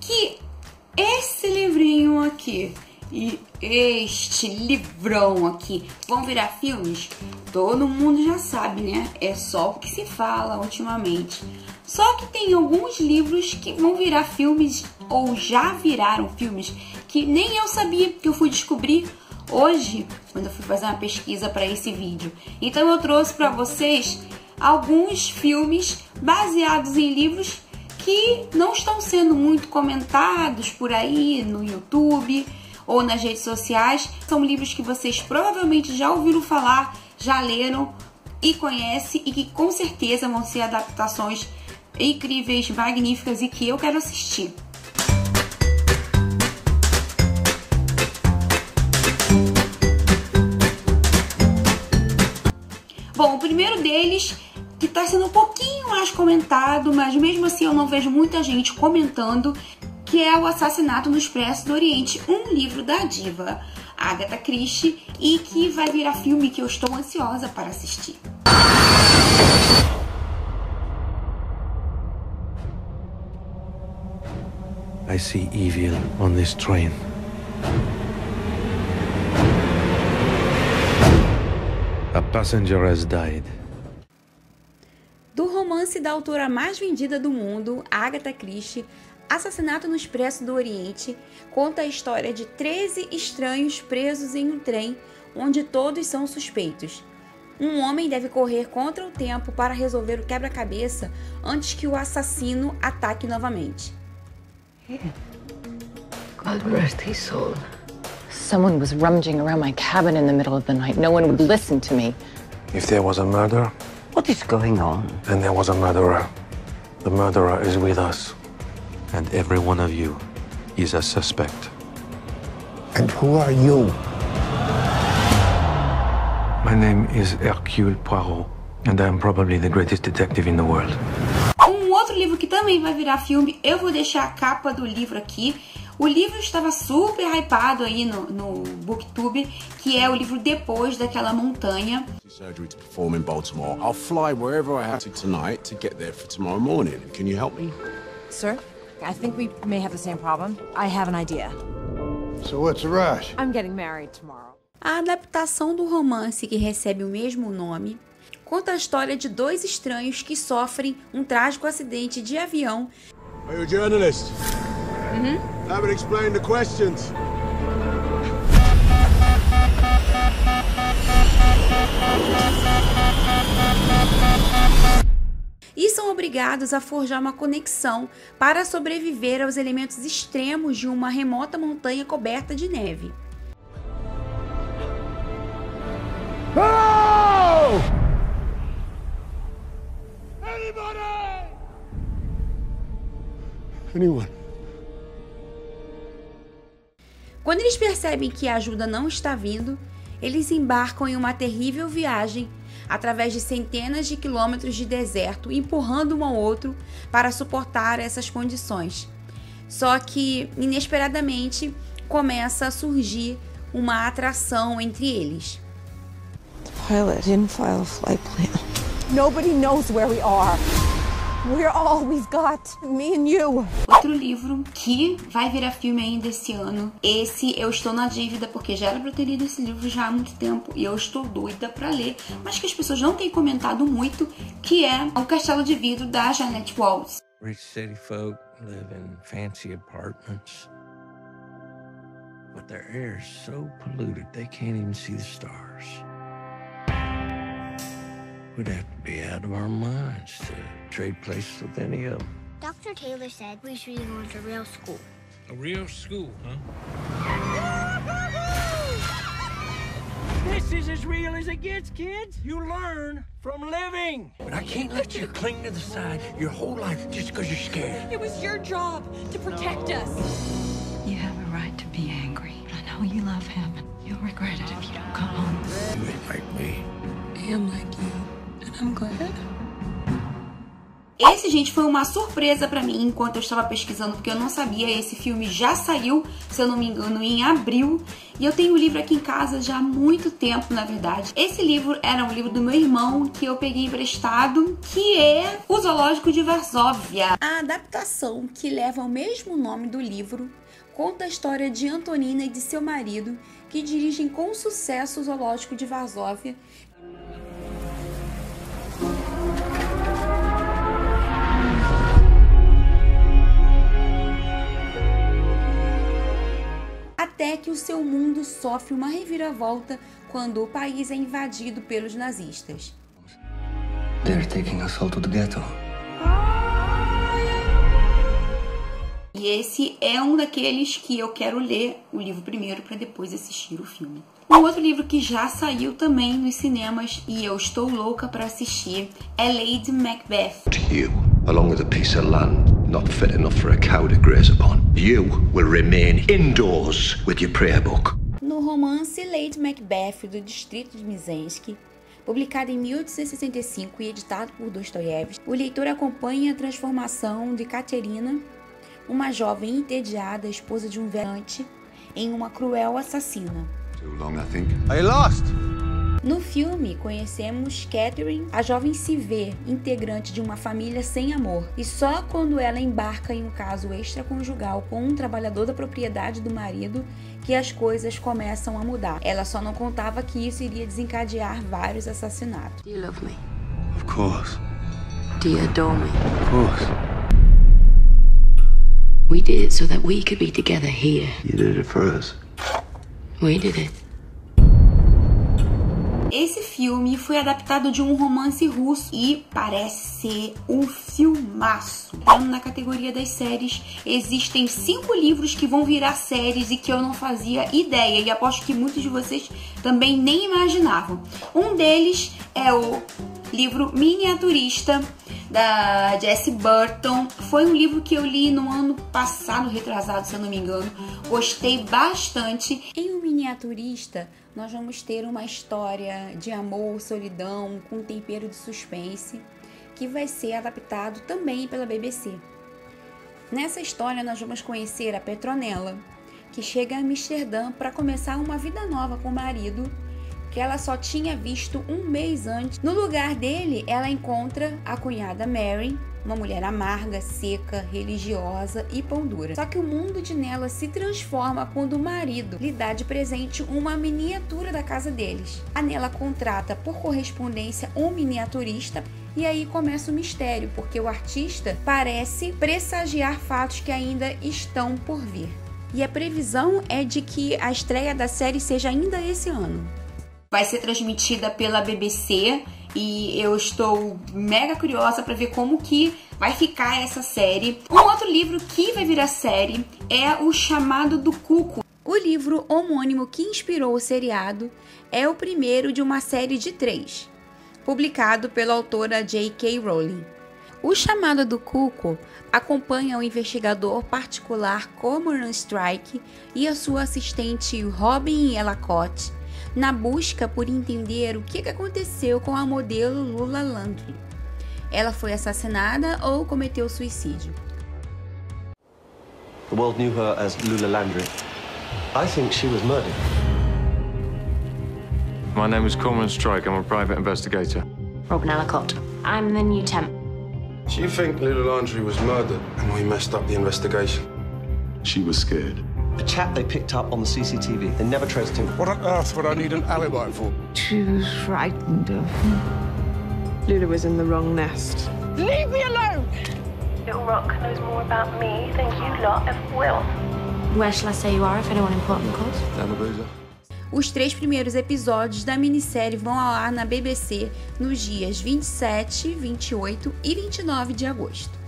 que esse livrinho aqui e este livrão aqui vão virar filmes? Todo mundo já sabe, né? É só o que se fala ultimamente. Só que tem alguns livros que vão virar filmes ou já viraram filmes que nem eu sabia que eu fui descobrir hoje quando eu fui fazer uma pesquisa para esse vídeo. Então eu trouxe para vocês alguns filmes baseados em livros que não estão sendo muito comentados por aí no YouTube ou nas redes sociais. São livros que vocês provavelmente já ouviram falar, já leram e conhecem e que com certeza vão ser adaptações incríveis, magníficas e que eu quero assistir. Bom, o primeiro deles que está sendo um pouquinho mais comentado, mas mesmo assim eu não vejo muita gente comentando, que é o Assassinato no Expresso do Oriente, um livro da diva Agatha Christie e que vai virar filme que eu estou ansiosa para assistir. I see evil on this train. A passenger has died. Romance da autora mais vendida do mundo, Agatha Christie, Assassinato no Expresso do Oriente conta a história de 13 estranhos presos em um trem onde todos são suspeitos. Um homem deve correr contra o tempo para resolver o quebra-cabeça antes que o assassino ataque novamente. God rest his soul. Someone was rummaging around my cabin in the middle of the night. No one would listen to me. If there was a murder, What is going on? then there was a murderer. The murderer is with us. And every one of you is a suspect. And who are you? My name is Hercule Poirot, and I am probably the greatest detective in the world. Um outro livro que também vai virar filme, eu vou deixar a capa do livro aqui. O livro estava super hypado aí no, no Booktube, que é o livro Depois daquela montanha. surgery to perform in Baltimore. I'll fly wherever I have to tonight to get there for tomorrow morning. Can you help me? Sir, I think we may have the same problem. I have an idea. So what's the rush? I'm getting married tomorrow. A adaptação do romance que recebe o mesmo nome conta a história de dois estranhos que sofrem um trágico acidente de avião Are you a journalist? Mm-hmm. That would explain the questions. e são obrigados a forjar uma conexão para sobreviver aos elementos extremos de uma remota montanha coberta de neve. Anyone? Quando eles percebem que a ajuda não está vindo, eles embarcam em uma terrível viagem através de centenas de quilômetros de deserto, empurrando um ao outro para suportar essas condições. Só que, inesperadamente, começa a surgir uma atração entre eles. Pilot didn't file a flight plan. Nobody knows where we are. We're all we've got, me and you. Outro livro que vai virar filme ainda esse ano. Esse eu estou na dívida porque já era pra eu ter lido esse livro já há muito tempo e eu estou doida pra ler, mas que as pessoas não têm comentado muito, que é O Castelo de Vidro da Janet Walls. Rich city folk live in fancy apartments. But their air is so polluted they can't even see the stars. We'd have to be out of our minds to trade places with any of them. Dr. Taylor said we should go to real school. A real school, huh? This is as real as it gets, kids. You learn from living. But I can't let you cling to the side your whole life just because you're scared. It was your job to protect us. You have a right to be angry. I know you love him. and You'll regret it if you don't come home. You ain't like me. I am like you, and I'm glad. Esse, gente, foi uma surpresa para mim enquanto eu estava pesquisando, porque eu não sabia. Esse filme já saiu, se eu não me engano, em abril. E eu tenho o livro aqui em casa já há muito tempo, na verdade. Esse livro era um livro do meu irmão que eu peguei emprestado, que é O Zoológico de Varsóvia. A adaptação que leva o mesmo nome do livro conta a história de Antonina e de seu marido, que dirigem com sucesso o Zoológico de Varsóvia até que o seu mundo sofre uma reviravolta quando o país é invadido pelos nazistas. They're taking us all to the ghetto. E esse é um daqueles que eu quero ler o livro primeiro para depois assistir o filme. Um outro livro que já saiu também nos cinemas e eu estou louca para assistir é Lady Macbeth. You, along with a piece of land not fit enough for a cow to graze upon, you will remain indoors with your prayer book. No romance Lady Macbeth do distrito de Mizensky, publicado em 1865 e editado por Dostoiévski, o leitor acompanha a transformação de Katerina uma jovem entediada, esposa de um velhante, em uma cruel assassina. No filme, conhecemos Catherine, a jovem se vê integrante de uma família sem amor, e só quando ela embarca em um caso extraconjugal com um trabalhador da propriedade do marido que as coisas começam a mudar. Ela só não contava que isso iria desencadear vários assassinatos. Do you love me? Of course. Do you adore me? Of course. We did it so that we could be together here. You did it for us. We did it. Esse filme foi adaptado de um romance russo e parece ser um filmaço. Entrando na categoria das séries, existem cinco livros que vão virar séries e que eu não fazia ideia e aposto que muitos de vocês também nem imaginavam. Um deles é o livro Miniaturista da Jessie Burton. Foi um livro que eu li no ano passado, retrasado, se eu não me engano. Gostei bastante. Em O Miniaturista, nós vamos ter uma história de amor, solidão, com tempero de suspense, que vai ser adaptado também pela BBC. Nessa história, nós vamos conhecer a Petronella, que chega a Amsterdã para começar uma vida nova com o marido que ela só tinha visto um mês antes. No lugar dele, ela encontra a cunhada Mary, uma mulher amarga, seca, religiosa e pão dura. Só que o mundo de Nela se transforma quando o marido lhe dá de presente uma miniatura da casa deles. A Nela contrata por correspondência um miniaturista e aí começa o mistério, porque o artista parece pressagiar fatos que ainda estão por vir. E a previsão é de que a estreia da série seja ainda esse ano vai ser transmitida pela BBC e eu estou mega curiosa para ver como que vai ficar essa série. Um outro livro que vai virar série é O Chamado do Cuco. O livro homônimo que inspirou o seriado é o primeiro de uma série de três, publicado pela autora J.K. Rowling. O Chamado do Cuco acompanha o investigador particular Cormoran Strike e a sua assistente Robin Elacotte na busca por entender o que aconteceu com a modelo Lula Landry. Ela foi assassinada ou cometeu suicídio? The world knew her as Lula Landry. I think she was murdered. My name is Cormoran Strike. I'm a private investigator. Robin Ellicott. I'm the new temp. Do you think Lula Landry was murdered and we messed up the investigation? She was scared. The chap they picked up on the CCTV, they never traced him. What on earth would I need an alibi for? She was frightened of him. Lula was in the wrong nest. Leave me alone! Little Rock knows more about me than you lot ever will. Where shall I say you are if anyone important calls? Down the boozer. Os três primeiros episódios da minissérie vão ao ar na BBC nos dias 27, 28 e 29 de agosto.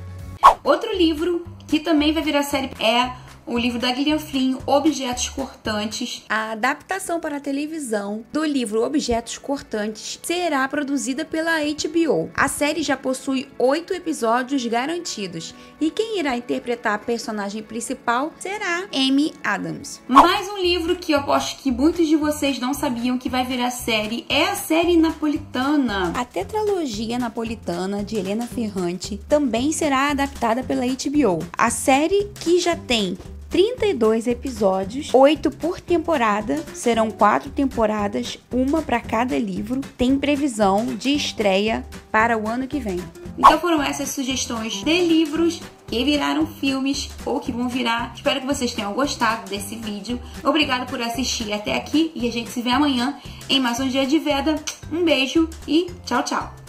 Outro livro que também vai virar série é o livro da Gillian Flynn, Objetos Cortantes. A adaptação para a televisão do livro Objetos Cortantes será produzida pela HBO. A série já possui oito episódios garantidos e quem irá interpretar a personagem principal será Amy Adams. Mais um livro que eu aposto que muitos de vocês não sabiam que vai virar série é a série napolitana. A tetralogia napolitana de Helena Ferrante também será adaptada pela HBO. A série que já tem 32 episódios, 8 por temporada, serão 4 temporadas, uma para cada livro, tem previsão de estreia para o ano que vem. Então foram essas sugestões de livros que viraram filmes ou que vão virar. Espero que vocês tenham gostado desse vídeo. Obrigado por assistir até aqui e a gente se vê amanhã em mais um dia de Veda. Um beijo e tchau, tchau!